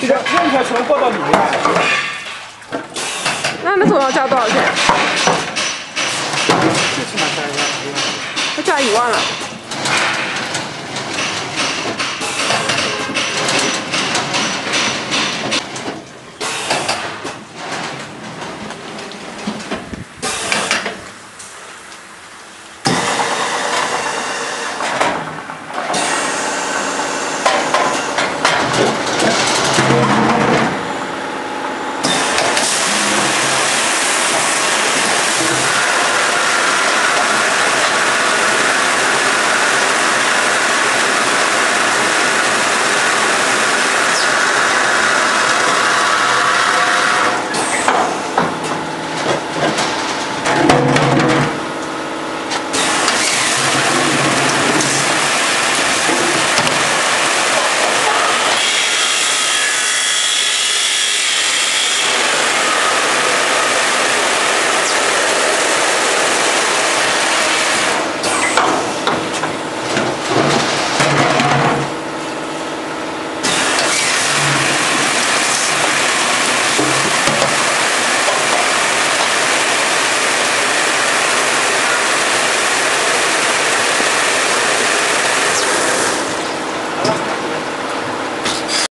现在空调全部放到里面，那那总要加多少钱？最起码加一万，一万，加一万了。